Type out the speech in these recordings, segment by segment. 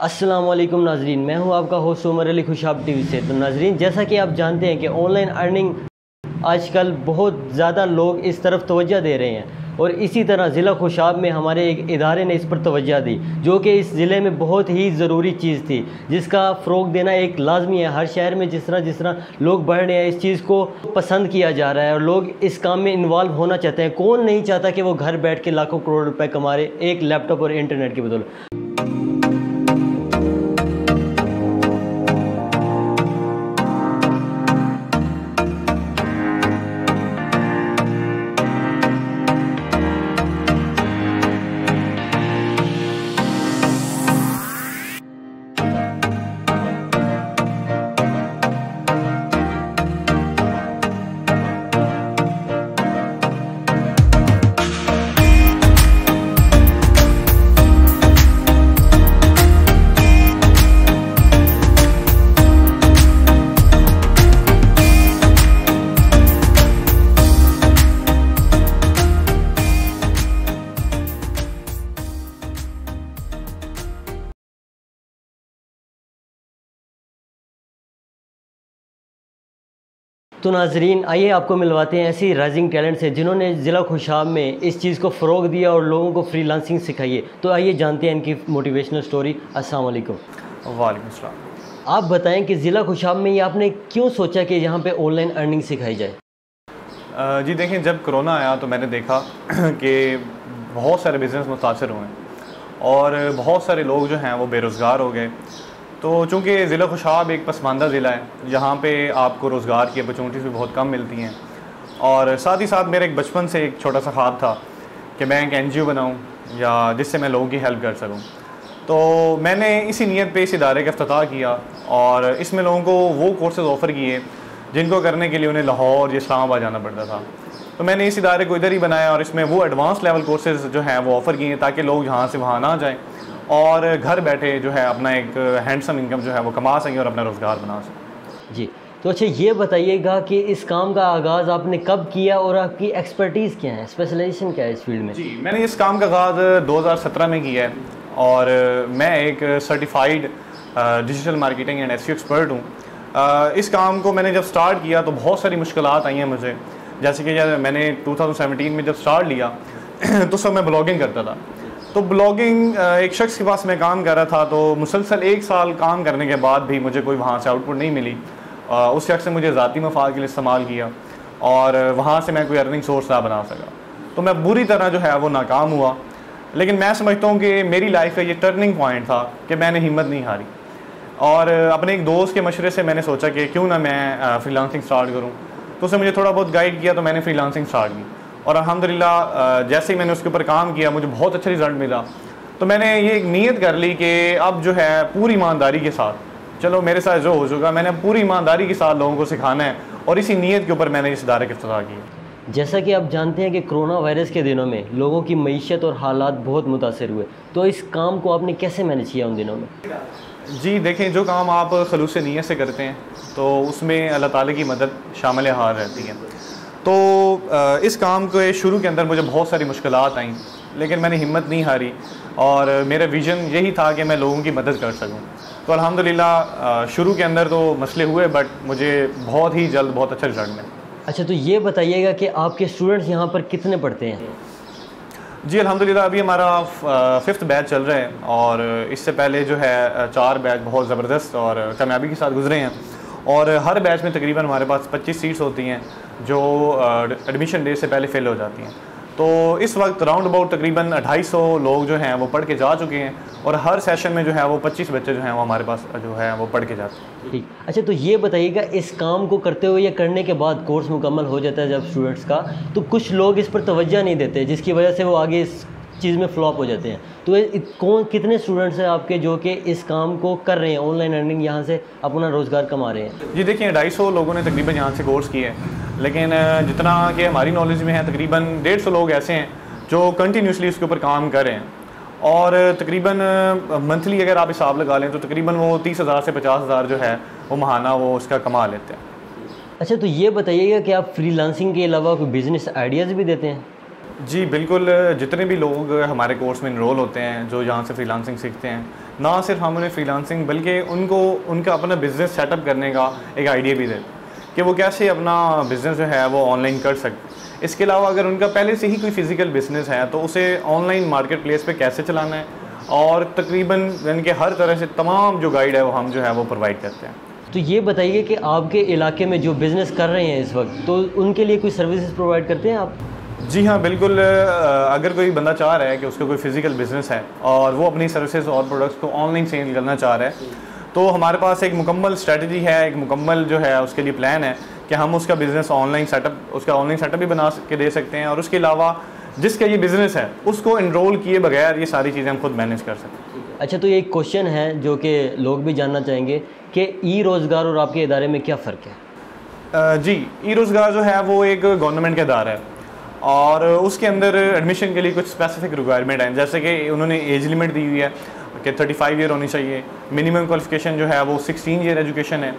वालेकुम नाजरीन, मैं हूँ आपका होस्ट उमर अली खुशाब टीवी से। तो नाजरीन, जैसा कि आप जानते हैं कि ऑनलाइन अर्निंग आजकल बहुत ज़्यादा लोग इस तरफ़ तवज्जो दे रहे हैं। और इसी तरह ज़िला खुशाब में हमारे एक इदारे ने इस पर तवज्जो दी, जो कि इस ज़िले में बहुत ही ज़रूरी चीज़ थी, जिसका फ़रोग देना एक लाजमी है। हर शहर में जिस तरह जिस तरह लोग बढ़ रहे हैं, इस चीज़ को पसंद किया जा रहा है और लोग इस काम में इन्वॉल्व होना चाहते हैं। कौन नहीं चाहता कि वो घर बैठ के लाखों करोड़ रुपए कमा रहे, एक लैपटॉप और इंटरनेट की बदौलत। तो नाजरीन आइए आपको मिलवाते हैं ऐसी राइजिंग टैलेंट से जिन्होंने ज़िला खुशाब में इस चीज़ को फ़रोग दिया और लोगों को फ्री लांसिंग सिखाई है। तो आइए जानते हैं इनकी मोटिवेशनल स्टोरी अस्सलाम वालेकुम। वालेकुम आप बताएँ कि ज़िला खुशाब में ये आपने क्यों सोचा कि यहाँ पे ऑनलाइन अर्निंग सिखाई जाए? जी देखें जब कोरोना आया तो मैंने देखा कि बहुत सारे बिज़नेस मुतासर हुए और बहुत सारे लोग जो हैं वो बेरोज़गार हो गए। तो चूँकि ज़िला खुशाब एक पसमानदा ज़िला है, जहाँ पे आपको रोज़गार की अपॉर्चुनिटीज़ भी बहुत कम मिलती हैं। और साथ ही साथ मेरे एक बचपन से एक छोटा सा ख्वाब था कि मैं एक एनजीओ बनाऊँ या जिससे मैं लोगों की हेल्प कर सकूँ। तो मैंने इसी नीयत पे इस इदारे का अफ्ताह किया और इसमें लोगों को वो कोर्सेज़ ऑफ़र किए, जिनको करने के लिए उन्हें लाहौर या इस्लामाबाद जाना पड़ता था। तो मैंने इस इदारे को इधर ही बनाया और इसमें वो एडवांस लेवल कोर्सेज़ जो हैं वो ऑफ़र किए ताकि लोग यहाँ से वहाँ ना जाएँ। और घर बैठे जो है अपना एक हैंडसम इनकम जो है वो कमा सकें और अपना रोज़गार बना सकें। जी तो अच्छा ये बताइएगा कि इस काम का आगाज़ आपने कब किया और आपकी एक्सपर्टीज़ क्या है स्पेशलाइजेशन क्या है इस फ़ील्ड में? जी मैंने इस काम का आगाज़ 2017 में किया है और मैं एक certified digital marketing and S expert हूँ। इस काम को मैंने जब स्टार्ट किया तो बहुत सारी मुश्किल आई हैं मुझे। जैसे कि मैंने 2017 में जब स्टार्ट लिया तो सब मैं ब्लॉगिंग करता था। तो ब्लॉगिंग एक शख्स के पास मैं काम कर रहा था तो मुसलसल एक साल काम करने के बाद भी मुझे कोई वहाँ से आउटपुट नहीं मिली। उस शख्स ने मुझे ज़ाती मफाद के लिए इस्तेमाल किया और वहाँ से मैं कोई अर्निंग सोर्स ना बना सका। तो मैं बुरी तरह जो है, वो नाकाम हुआ। लेकिन मैं समझता हूँ कि मेरी लाइफ का ये टर्निंग पॉइंट था कि मैंने हिम्मत नहीं हारी। और अपने एक दोस्त के मशरे से मैंने सोचा कि क्यों ना मैं फ्रीलांसिंग स्टार्ट करूँ। तो उसने मुझे थोड़ा बहुत गाइड किया तो मैंने फ्रीलांसिंग स्टार्ट की। और अलहमदिल्ला जैसे ही मैंने उसके ऊपर काम किया मुझे बहुत अच्छा रिज़ल्ट मिला। तो मैंने ये एक नीयत कर ली कि अब जो है पूरी ईमानदारी के साथ चलो मेरे साथ जो हो चुका मैंने पूरी ईमानदारी के साथ लोगों को सिखाना है और इसी नीयत के ऊपर मैंने इस इदारे की इफ्तः की। जैसा कि आप जानते हैं कि कोरोना वायरस के दिनों में लोगों की मीशत और हालात बहुत मुतासर हुए तो इस काम को आपने कैसे मैनेज किया उन दिनों में? जी देखें जो काम आप खलूस नीयत से करते हैं तो उसमें अल्लाह ताली की मदद शामिल हार रहती है। तो इस काम के शुरू के अंदर मुझे बहुत सारी मुश्किल आई लेकिन मैंने हिम्मत नहीं हारी और मेरा विज़न यही था कि मैं लोगों की मदद कर सकूँ। तो अल्हम्दुलिल्लाह शुरू के अंदर तो मसले हुए बट मुझे बहुत ही जल्द बहुत अच्छा रिज़ल्ट मिला। अच्छा तो ये बताइएगा कि आपके स्टूडेंट्स यहाँ पर कितने पढ़ते हैं? जी अल्हम्दुलिल्लाह अभी हमारा फिफ्थ बैच चल रहा है और इससे पहले जो है चार बैच बहुत ज़बरदस्त और कामयाबी के साथ गुजरे हैं। और हर बैच में तकरीबन हमारे पास 25 सीट्स होती हैं। जो एडमिशन डे से पहले फ़ेल हो जाती हैं। तो इस वक्त राउंड अबाउट तकरीबन 250 लोग जो हैं, वो पढ़ के जा चुके हैं और हर सेशन में जो है, वो 25 बच्चे जो हैं, वो हमारे पास, जो है, वो पढ़ के जाते हैं। ठीक। अच्छा तो ये बताइएगा, इस काम को करते हुए या करने के बाद कोर्स मुकम्मल हो जाता है जब स्टूडेंट्स का? तो कुछ लोग इस पर तवज्जो नहीं देते, जिसकी वजह से वो आगे इस चीज़ में फ्लॉप हो जाते हैं। तो कौन कितने स्टूडेंट्स हैं आपके जो कि इस काम को कर रहे हैं? ऑनलाइन अर्निंग यहाँ से अपना रोज़गार कमा रहे हैं। जी देखिए ढाई सौ लोगों ने तकरीबन यहाँ से कोर्स किए हैं। लेकिन जितना कि हमारी नॉलेज में है तकरीबन डेढ़ सौ लोग ऐसे हैं जो कंटिन्यूसली उसके ऊपर काम कर रहे हैं। और तकरीबन मंथली अगर आप हिसाब लगा लें तो तकरीबन वो तीस हज़ार से पचास हज़ार जो है वो महाना वो उसका कमा लेते हैं। अच्छा तो ये बताइएगा कि आप फ्रीलांसिंग के अलावा कोई बिज़नेस आइडियाज़ भी देते हैं? जी, बिल्कुल, जितने भी लोग हमारे कोर्स में इनरोल होते हैं, जो यहाँ से फ्रीलांसिंग सीखते हैं, ना सिर्फ़ हम उन्हें फ्रीलांसिंग बल्कि उनको, उनका अपना बिज़नेस सेटअप करने का एक आइडिया भी दे कि वो कैसे अपना बिज़नेस जो है, वो ऑनलाइन कर सकते इसके अलावा अगर उनका पहले से ही कोई फ़िज़िकल बिज़नेस है तो उसे ऑनलाइन मार्केट प्लेस पर कैसे चलाना है? और तकरीबन, यानी कि हर तरह से तमाम जो गाइड है, वो हम जो है, वो प्रोवाइड करते हैं। तो ये बताइए कि आपके इलाके में जो बिज़नेस कर रहे हैं इस वक्त तो उनके लिए कोई सर्विसेज़ प्रोवाइड करते हैं आप? जी हाँ बिल्कुल अगर कोई बंदा चाह रहा है कि उसका कोई फ़िज़िकल बिज़नेस है और वो अपनी सर्विसेज़ और प्रोडक्ट्स को ऑनलाइन सेल करना चाह रहा है तो हमारे पास एक मुकम्मल स्ट्रेटजी है एक मुकम्मल जो है उसके लिए प्लान है कि हम उसका बिज़नेस ऑनलाइन सेटअप उसका ऑनलाइन सेटअप भी बना के दे सकते हैं और उसके अलावा जिसका ये बिज़नेस है उसको इनरोल किए बगैर ये सारी चीज़ें हम खुद मैनेज कर सकते हैं। अच्छा तो ये एक क्वेश्चन है जो कि लोग भी जानना चाहेंगे कि ई रोज़गार और आपके इदारे में क्या फ़र्क है? जी ई रोज़गार जो है वो एक गवर्नमेंट का इदारा है। और उसके अंदर एडमिशन के लिए कुछ स्पेसिफिक रिक्वायरमेंट हैं। जैसे कि उन्होंने एज लिमिट दी हुई है कि 35 ईयर होनी चाहिए। मिनिमम क्वालिफिकेशन जो है वो 16 ईयर एजुकेशन है।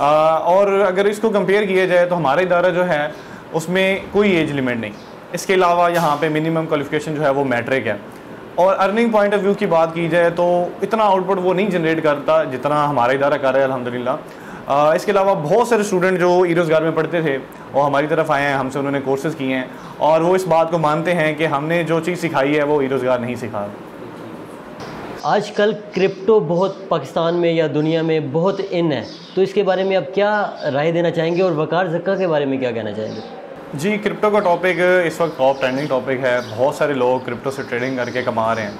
आ, और अगर इसको कंपेयर किया जाए तो हमारा इदारा जो है उसमें कोई एज लिमिट नहीं। इसके अलावा यहाँ पे मिनिमम क्वालिफिकेशन जो है वो मैट्रिक है। और अर्निंग पॉइंट ऑफ़ व्यू की बात की जाए तो इतना आउटपुट वो नहीं जनरेट करता जितना हमारा इदारा कर रहा है अलहमदिल्ला इसके अलावा बहुत सारे स्टूडेंट जो ई में पढ़ते थे वो हमारी तरफ़ आए हैं हमसे उन्होंने कोर्सेज़ किए हैं। और वो इस बात को मानते हैं कि हमने जो चीज़ सिखाई है वो ई रोज़गार नहीं सिखा। आजकल क्रिप्टो बहुत पाकिस्तान में या दुनिया में बहुत इन है। तो इसके बारे में आप क्या राय देना चाहेंगे और वकार जक्का के बारे में क्या कहना चाहेंगे? जी क्रिप्टो का टॉपिक इस वक्त टॉप ट्रेंडिंग टॉपिक है। बहुत सारे लोग क्रिप्टो से ट्रेडिंग करके कमा रहे हैं।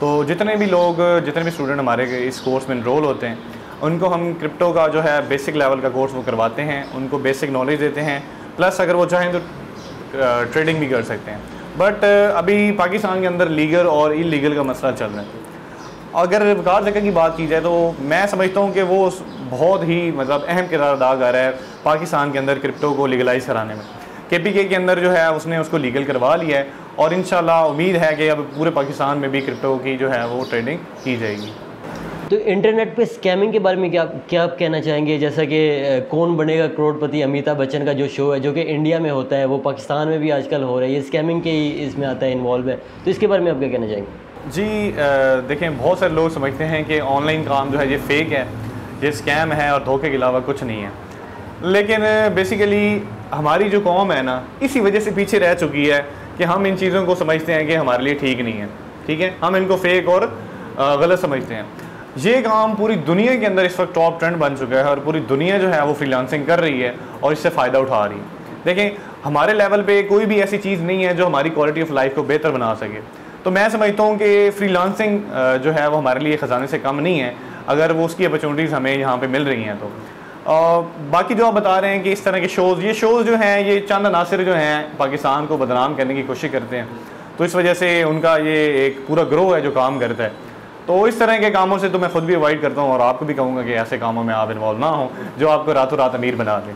तो जितने भी लोग जितने भी स्टूडेंट हमारे इस कोर्स में इनरोल होते हैं उनको हम क्रिप्टो का जो है बेसिक लेवल का कोर्स वो करवाते हैं उनको बेसिक नॉलेज देते हैं। प्लस अगर वो चाहें तो ट्रेडिंग भी कर सकते हैं। बट अभी पाकिस्तान के अंदर लीगल और इलीगल का मसला चल रहा है। अगर वकार जगह की बात की जाए तो मैं समझता हूँ कि वो बहुत ही मतलब अहम किरदार अदा कर रहा है पाकिस्तान के अंदर क्रिप्टो को लीगलाइज कराने में। के पी के के अंदर जो है, उसने उसको लीगल करवा लिया है और इन उम्मीद है कि अब पूरे पाकिस्तान में भी क्रिप्टो की जो है, वो ट्रेडिंग की जाएगी। तो इंटरनेट पे स्कैमिंग के बारे में क्या क्या आप कहना चाहेंगे? जैसा कि कौन बनेगा करोड़पति अमिताभ बच्चन का जो शो है, जो कि इंडिया में होता है, वो पाकिस्तान में भी आजकल हो रहा है, ये स्कैमिंग के ही इसमें आता है इन्वॉल्व है। तो इसके बारे में आप क्या कहना चाहेंगे? जी देखें बहुत सारे लोग समझते हैं कि ऑनलाइन काम जो है, ये फ़ेक है, ये स्कैम है और धोखे के अलावा कुछ नहीं है। लेकिन बेसिकली हमारी जो कौम है ना, इसी वजह से पीछे रह चुकी है कि हम इन चीज़ों को समझते हैं कि हमारे लिए ठीक नहीं है। ठीक है? हम इनको फेक और गलत समझते हैं। ये काम पूरी दुनिया के अंदर इस वक्त टॉप ट्रेंड बन चुका है और पूरी दुनिया जो है वो फ्रीलांसिंग कर रही है और इससे फ़ायदा उठा रही है। देखें, हमारे लेवल पे कोई भी ऐसी चीज़ नहीं है जो हमारी क्वालिटी ऑफ़ लाइफ को बेहतर बना सके। तो मैं समझता हूँ कि फ्रीलांसिंग जो है वो हमारे लिए ख़जाने से कम नहीं है, अगर वो उसकी अपॉर्चुनिटीज़ हमें यहाँ पर मिल रही हैं तो। बाकी जो आप बता रहे हैं कि इस तरह के शोज़ ये शोज़ जो हैं, ये चंद अनासर जो हैं, पाकिस्तान को बदनाम करने की कोशिश करते हैं। तो इस वजह से उनका ये एक पूरा ग्रोह है जो काम करता है। तो इस तरह के कामों से तो मैं खुद भी अवॉइड करता हूँ और आपको भी कहूँगा कि ऐसे कामों में आप इन्वॉल्व ना हो जो आपको रातों रात अमीर बना दें।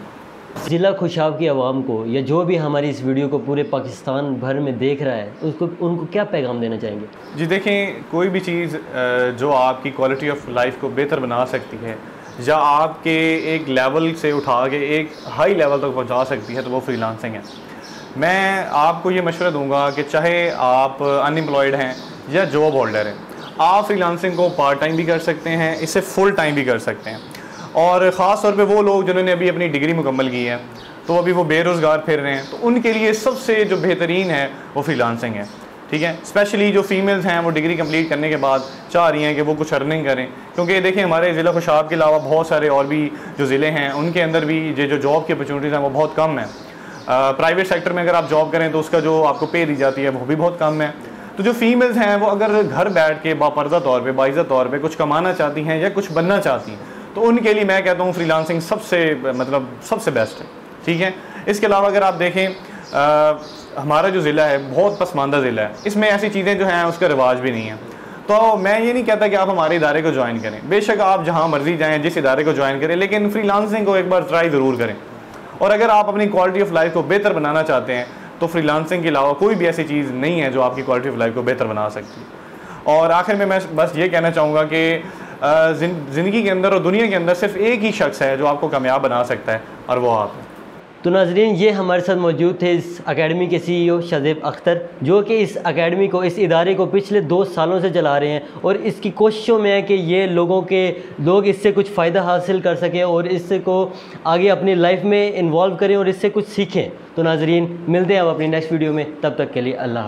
ज़िला खुशाब की आवाम को या जो भी हमारी इस वीडियो को पूरे पाकिस्तान भर में देख रहा है उसको उनको क्या पैगाम देना चाहेंगे? जी देखें कोई भी चीज़ जो आपकी क्वालिटी ऑफ़ लाइफ को बेहतर बना सकती है या आपके एक लेवल से उठा के एक हाई लेवल तक पहुँचा सकती है तो वो फ्रीलांसिंग है। मैं आपको ये मशवरा दूँगा कि चाहे आप अनएम्प्लॉयड हैं या जॉब होल्डर हैं आप फ्रीलांसिंग को पार्ट टाइम भी कर सकते हैं, इसे फुल टाइम भी कर सकते हैं। और ख़ास तौर पे वो लोग जिन्होंने अभी अपनी डिग्री मुकम्मल की है तो अभी वो बेरोज़गार फिर रहे हैं तो उनके लिए सबसे जो बेहतरीन है वो फ्रीलांसिंग है, ठीक है? स्पेशली जो फीमेल्स हैं, वो डिग्री कंप्लीट करने के बाद चाह रही हैं कि वो कुछ अर्निंग करें, क्योंकि देखिए हमारे ज़िला खुशाब के अलावा बहुत सारे और भी जो ज़िले हैं, उनके अंदर भी ये जो जॉब की अपॉर्चुनिटीज़ हैं वो बहुत कम है। प्राइवेट सेक्टर में अगर आप जॉब करें तो उसका जो आपको पे दी जाती है, वो भी बहुत कम है। तो जो फीमेल्स हैं वो अगर घर बैठ के बापर्दा तौर पे बाइज़ा तौर पे कुछ कमाना चाहती हैं या कुछ बनना चाहती हैं तो उनके लिए मैं कहता हूँ फ्रीलांसिंग सबसे मतलब सबसे बेस्ट है ठीक है? इसके अलावा अगर आप देखें आ, हमारा जो ज़िला है बहुत पसमानदा ज़िला है। इसमें ऐसी चीज़ें जो हैं उसका रिवाज भी नहीं है। तो मैं ये नहीं कहता कि आप हमारे इदारे को ज्वाइन करें। बेशक आप जहाँ मर्ज़ी जाएँ जिस इदारे को ज्वाइन करें लेकिन फ्रीलांसिंग को एक बार ट्राई ज़रूर करें। और अगर आप अपनी क्वालिटी ऑफ़ लाइफ को बेहतर बनाना चाहते हैं तो फ्रीलांसिंग के अलावा कोई भी ऐसी चीज़ नहीं है जो आपकी क्वालिटी ऑफ़ लाइफ को बेहतर बना सकती और आखिर में मैं बस ये कहना चाहूँगा कि ज़िंदगी के अंदर और दुनिया के अंदर सिर्फ़ एक ही शख्स है जो आपको कामयाब बना सकता है, और वो आप है। तो नाजरीन, ये हमारे साथ मौजूद थे इस अकेडमी के सीईओ शजेब अख्तर, जो कि इस अकेडमी को, इस इदारे को पिछले दो सालों से चला रहे हैं और इसकी कोशिशों में है कि ये लोगों के, लोग इससे कुछ फ़ायदा हासिल कर सकें और इससे को आगे अपनी लाइफ में इन्वॉल्व करें और इससे कुछ सीखें। तो नाजरीन, मिलते हैं अब अपनी नेक्स्ट वीडियो में, तब तक के लिए अल्लाह